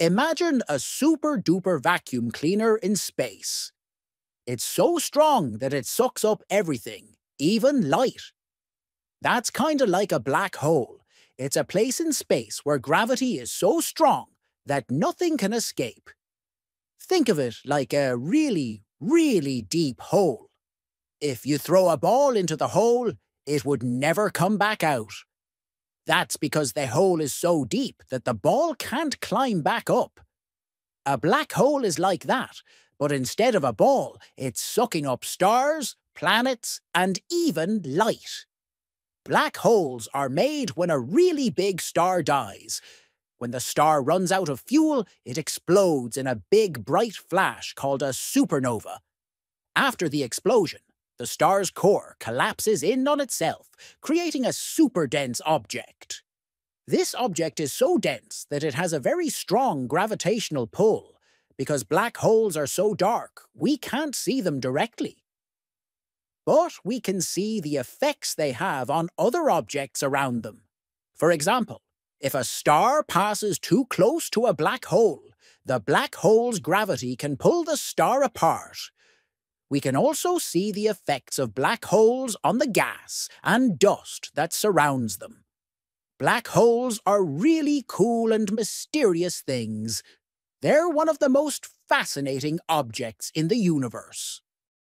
Imagine a super-duper vacuum cleaner in space. It's so strong that it sucks up everything, even light. That's kinda like a black hole. It's a place in space where gravity is so strong that nothing can escape. Think of it like a really, really deep hole. If you throw a ball into the hole, it would never come back out. That's because the hole is so deep that the ball can't climb back up. A black hole is like that, but instead of a ball, it's sucking up stars, planets, and even light. Black holes are made when a really big star dies, when the star runs out of fuel, it explodes in a big bright flash called a supernova. After the explosion, the star's core collapses in on itself, creating a super-dense object. This object is so dense that it has a very strong gravitational pull. Because black holes are so dark, we can't see them directly. But we can see the effects they have on other objects around them. For example, if a star passes too close to a black hole, the black hole's gravity can pull the star apart. We can also see the effects of black holes on the gas and dust that surrounds them. Black holes are really cool and mysterious things. They're one of the most fascinating objects in the universe.